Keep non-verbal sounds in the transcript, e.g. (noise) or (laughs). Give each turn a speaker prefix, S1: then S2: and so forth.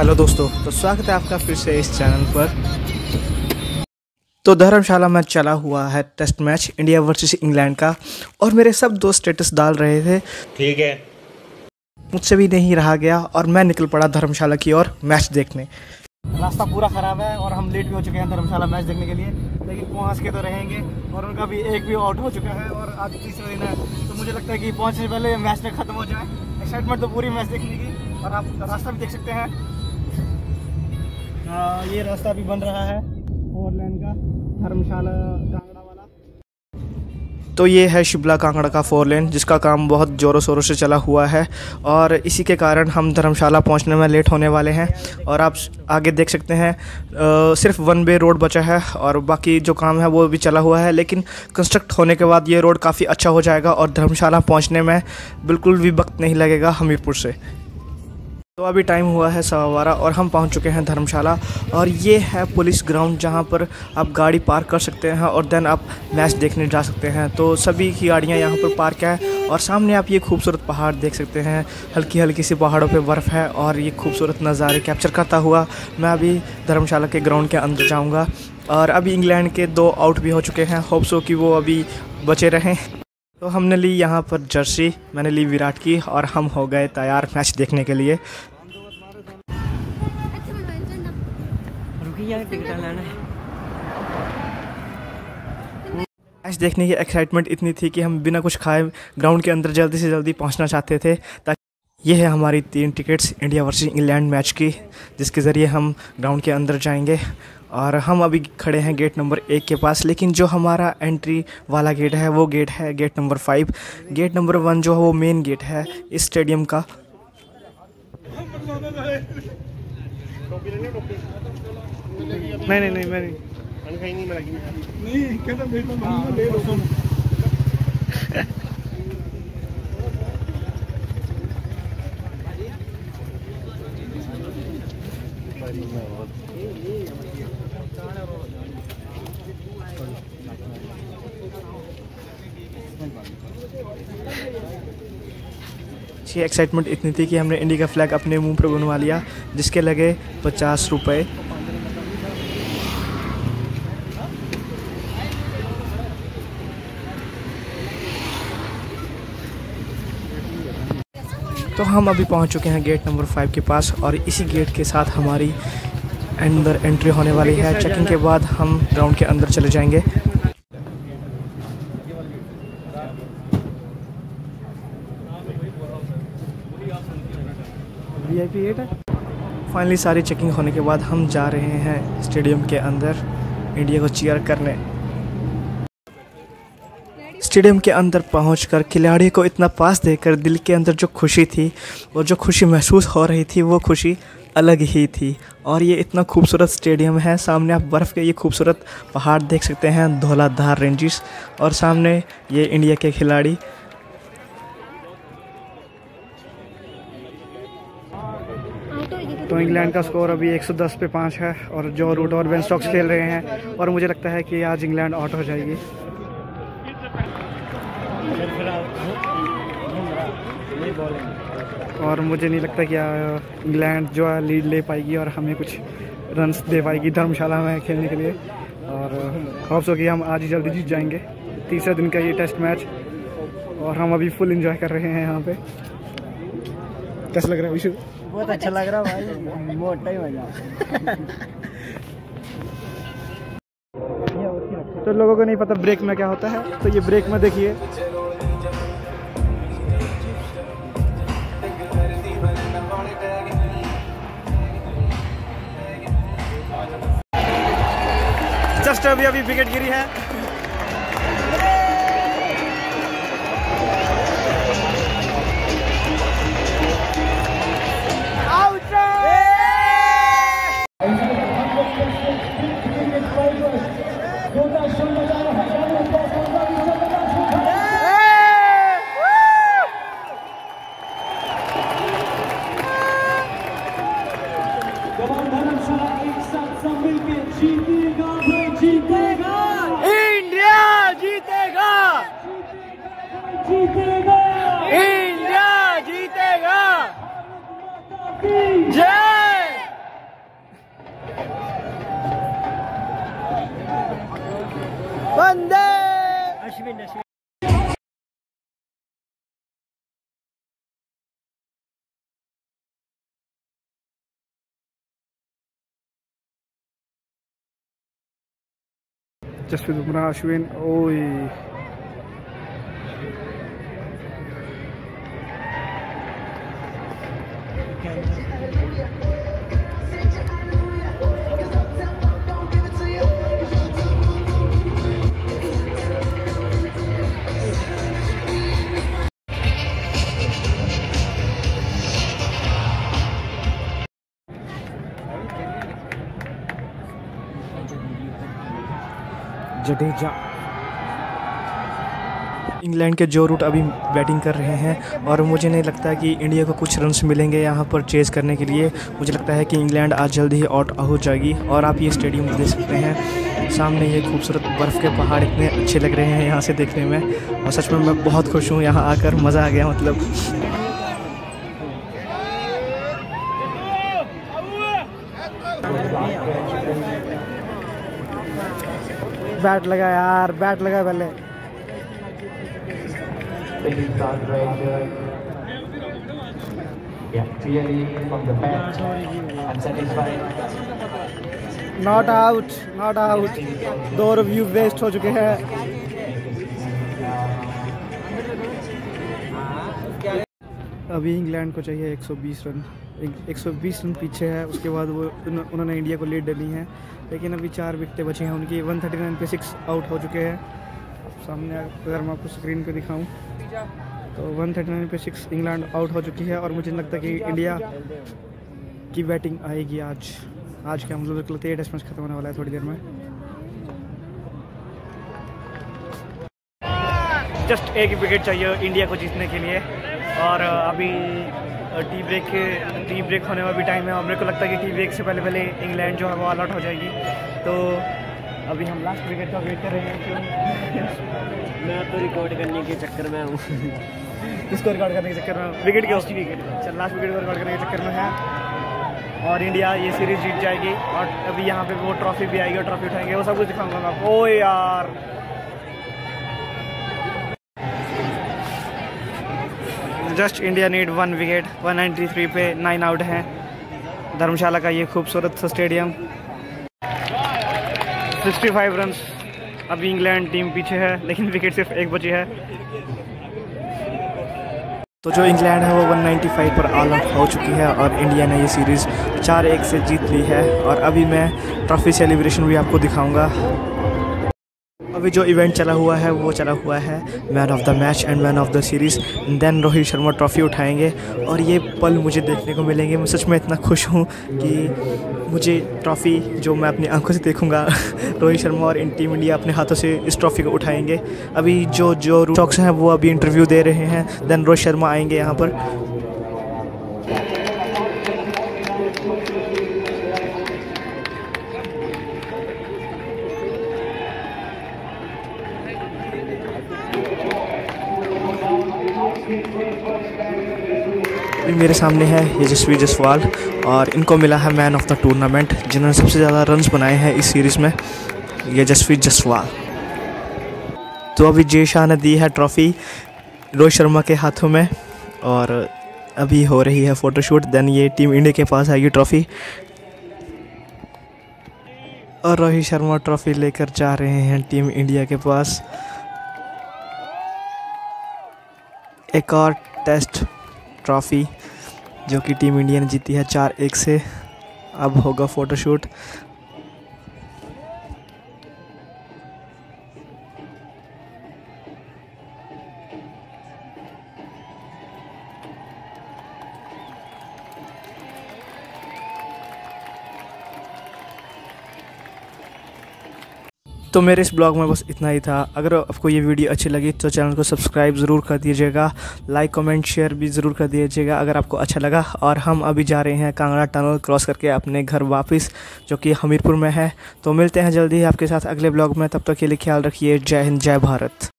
S1: Hello दोस्तों तो स्वागत है आपका फिर से इस चैनल पर। तो धर्मशाला में चला हुआ है test match India versus England का और मेरे सब दोस्त स्टेटस डाल रहे थे।
S2: ठीक है।
S1: मुझसे भी नहीं रहा गया और मैं निकल पड़ा धर्मशाला की ओर मैच देखने। रास्ता पूरा ख़राब है और हम लेट भी हो चुके हैं धर्मशाला मैच देखने के लिए लेकिन पहुँच के तो रहेंगे और उनका भी एक भी आउट हो चुका है और आज तीसरा दिन है। तो मुझे लगता है कि पहुँचने से पहले मैच में ख़त्म हो जाए। एक्साइटमेंट तो पूरी मैच देखने की और आप रास्ता भी देख सकते हैं। ये रास्ता भी बन रहा है फोर लेन का धर्मशाला कांगड़ा वाला। तो ये है शिमला कांगड़ा का फोर लेन जिसका काम बहुत ज़ोरों शोरों से चला हुआ है और इसी के कारण हम धर्मशाला पहुँचने में लेट होने वाले हैं और आप आगे देख सकते हैं आ, सिर्फ़ वन वे रोड बचा है और बाकी जो काम है वो भी चला हुआ है लेकिन कंस्ट्रक्ट होने के बाद ये रोड काफ़ी अच्छा हो जाएगा और धर्मशाला पहुँचने में बिल्कुल भी वक्त नहीं लगेगा हमीरपुर से। तो अभी टाइम हुआ है सवा बारह और हम पहुँच चुके हैं धर्मशाला और ये है पुलिस ग्राउंड जहाँ पर आप गाड़ी पार्क कर सकते हैं और देन आप मैच देखने जा सकते हैं। तो सभी की गाड़ियाँ यहाँ पर पार्क है और सामने आप ये खूबसूरत पहाड़ देख सकते हैं। हल्की हल्की सी पहाड़ों पे बर्फ़ है और ये खूबसूरत नज़ारे कैप्चर करता हुआ मैं अभी धर्मशाला के ग्राउंड के अंदर जाऊँगा और अभी इंग्लैंड के दो आउट भी हो चुके हैं। होप सो कि वो अभी बचे रहें। तो हमने ली यहाँ पर जर्सी मैंने ली विराट की और हम हो गए तैयार मैच देखने के लिए। मैच देखने की एक्साइटमेंट इतनी थी कि हम बिना कुछ खाए ग्राउंड के अंदर जल्दी से जल्दी पहुँचना चाहते थे ताकि ये है हमारी तीन tickets India versus England match की जिसके ज़रिए हम ग्राउंड के अंदर जाएँगे। और हम अभी खड़े हैं गेट नंबर एक के पास लेकिन जो हमारा एंट्री वाला गेट है वो गेट है gate number five gate number one जो है वो मेन गेट है इस स्टेडियम का। नहीं नहीं नहीं मैं। नहीं (laughs) ये एक्साइटमेंट इतनी थी कि हमने इंडिया का फ्लैग अपने मुँह पर बनवा लिया, जिसके लगे पचास रुपये तो हम अभी पहुँच चुके हैं गेट नंबर फाइव के पास और इसी गेट के साथ हमारी अंदर एंट्री होने वाली है। चेकिंग के बाद हम ग्राउंड के अंदर चले जाएँगे। वी आई पी गेट है। फाइनली सारी चेकिंग होने के बाद हम जा रहे हैं स्टेडियम के अंदर इंडिया को चीयर करने। स्टेडियम के अंदर पहुंचकर खिलाड़ी को इतना पास देकर दिल के अंदर जो खुशी थी, और जो खुशी महसूस हो रही थी, वो खुशी अलग ही थी। और ये इतना खूबसूरत स्टेडियम है, सामने आप बर्फ़ के ये खूबसूरत पहाड़ देख सकते हैं, धौलाधार रेंजेस और सामने ये इंडिया के खिलाड़ी इंग्लैंड का स्कोर अभी 110 पे 5 है और जो रूट और बेन स्टॉक्स खेल रहे हैं और मुझे लगता है कि आज इंग्लैंड आउट हो जाएगी। और मुझे नहीं लगता कि इंग्लैंड जो है लीड ले पाएगी और हमें कुछ रन्स दे पाएगी धर्मशाला में खेलने के लिए। और होप्स हो कि हम आज ही जल्दी जीत जाएँगे। तीसरे दिन का ये टेस्ट मैच और हम अभी फुल एंजॉय कर रहे हैं यहाँ पे। कैसा लग रहा है, विशु?
S3: बहुत अच्छा लग रहा भाई। मोटा ही मज़ा
S1: तो लोगों को नहीं पता ब्रेक में क्या होता है तो ये ब्रेक में देखिए। जस्ट अभी अभी विकेट गिरी है। जसप्रीत बुमराह अश्विन ओए जडेजा इंग्लैंड के जो रूट अभी बैटिंग कर रहे हैं, और मुझे नहीं लगता कि इंडिया को कुछ रन्स मिलेंगे यहाँ पर चेज़ करने के लिए। मुझे लगता है कि इंग्लैंड आज जल्द ही आउट हो जाएगी, और आप ये स्टेडियम देख सकते हैं। सामने ये खूबसूरत बर्फ़ के पहाड़ इतने अच्छे लग रहे हैं यहाँ से देखने में, और सच में मैं बहुत खुश हूँ यहाँ आकर, मज़ा आ गया मतलब। बैट लगा यार, बैट लगा पहले। नॉट आउट नॉट आउट दो रिव्यू वेस्ट हो चुके हैं। अभी इंग्लैंड को चाहिए 120 रन। एक- 120 रन पीछे है, उसके बाद वो उन्होंने इंडिया को लीड डली है। लेकिन अभी चार विकटें बची हैं, उनकी 139 पे सिक्स आउट हो चुके हैं। सामने अगर मैं आपको स्क्रीन पे दिखाऊँ तो 139 पे सिक्स इंग्लैंड आउट हो चुकी है, और मुझे लगता कि इंडिया की बैटिंग आएगी आज। आज क्या मतलब लगता है टेस्ट मैच खत्म होने वाला है थोड़ी देर में। जस्ट एक विकेट चाहिए इंडिया को जीतने के लिए, और, अभी टी ब्रेक के टी ब्रेक होने में भी टाइम है। और मेरे को लगता है कि टी ब्रेक से पहले पहले इंग्लैंड जो है वो ऑल आउट हो जाएगी। तो अभी हम लास्ट विकेट का वेट कर रहे हैं
S3: मैं तो रिकॉर्ड करने के चक्कर में हूँ।
S1: इसको रिकॉर्ड करने के चक्कर में? विकेट के उसकी विकेट चल लास्ट विकेट को रिकॉर्ड करने के चक्कर में है। और इंडिया ये सीरीज़ जीत जाएगी। और अभी यहाँ पे वो ट्रॉफी भी आएगी और ट्रॉफी उठाएँगे। वो सब कुछ दिखाऊँगा मैं आपको। ओ यार! Just India need one wicket 193 पे नाइन आउट हैं। धर्मशाला का ये खूबसूरत सा स्टेडियम। 65 रन अभी इंग्लैंड टीम पीछे है, लेकिन विकेट सिर्फ़ एक बची है। तो जो इंग्लैंड है, वो 195 पर ऑल आउट हो चुकी है और इंडिया ने ये सीरीज़ चार एक से जीत ली है। और अभी मैं ट्रॉफी सेलिब्रेशन भी आपको दिखाऊँगा। अभी जो इवेंट चला हुआ है, वो चला हुआ है man of the match and man of the series then Rohit Sharma trophy उठाएँगे और ये पल मुझे देखने को मिलेंगे। मैं सच में इतना खुश हूँ कि मुझे ट्रॉफ़ी जो मैं अपनी आँखों से देखूँगा, (laughs) रोहित शर्मा और इन टीम इंडिया अपने हाथों से इस ट्रॉफ़ी को उठाएँगे। अभी जो जो स्टॉक्स हैं, वो अभी इंटरव्यू दे रहे हैं। देन रोहित शर्मा आएँगे यहाँ पर। अभी मेरे सामने है यशस्वी जसवाल और इनको मिला है मैन ऑफ़ द टूर्नामेंट जिन्होंने सबसे ज़्यादा रन्स बनाए हैं इस सीरीज़ में यशस्वी जसवाल। तो अभी जय शाह ने दी है ट्रॉफ़ी रोहित शर्मा के हाथों में और अभी हो रही है फ़ोटोशूट देन ये टीम इंडिया के पास आएगी ट्रॉफ़ी और रोहित शर्मा ट्रॉफ़ी लेकर जा रहे हैं टीम इंडिया के पास। एक और टेस्ट ट्रॉफ़ी जो कि टीम इंडिया ने जीती है चार एक से। अब होगा फ़ोटोशूट। तो मेरे इस ब्लॉग में बस इतना ही था। अगर आपको ये वीडियो अच्छी लगी तो चैनल को सब्सक्राइब ज़रूर कर दीजिएगा। लाइक कमेंट शेयर भी ज़रूर कर दीजिएगा अगर आपको अच्छा लगा। और हम अभी जा रहे हैं कांगड़ा टनल क्रॉस करके अपने घर वापस, जो कि हमीरपुर में है। तो मिलते हैं जल्दी आपके साथ अगले ब्लॉग में। तब तक के लिए ख्याल रखिए। जय हिंद, जय भारत।